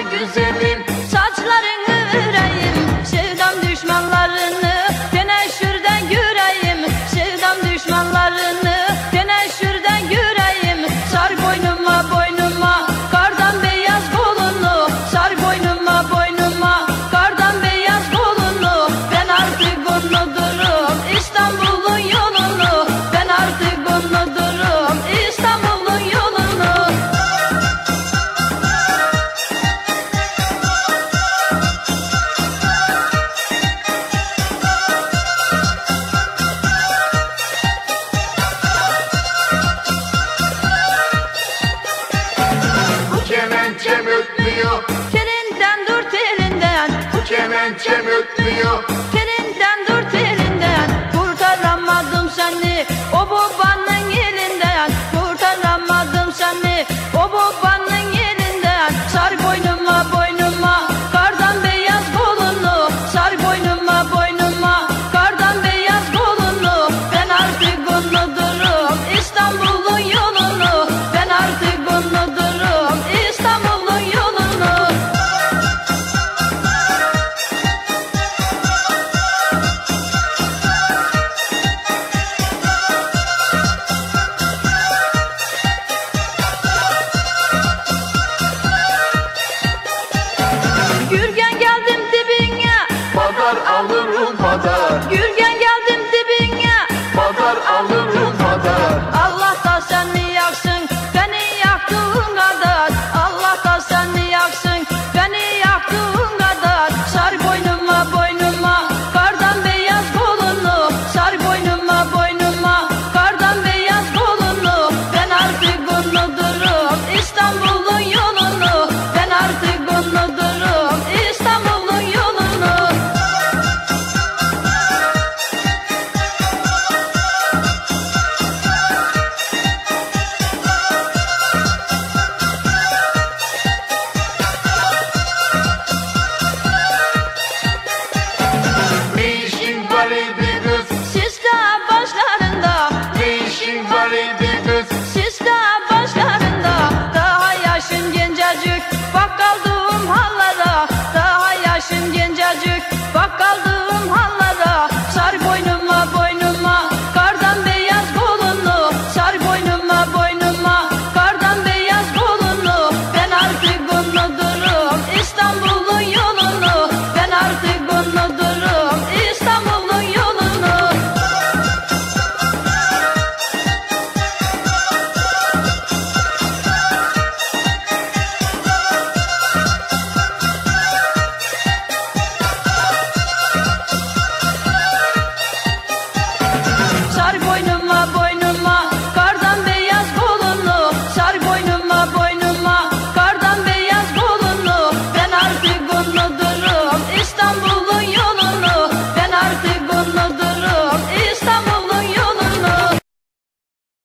güzeli ötlüyor Telinden dur telinden Bu kemençe ötlüyor Hallelujah.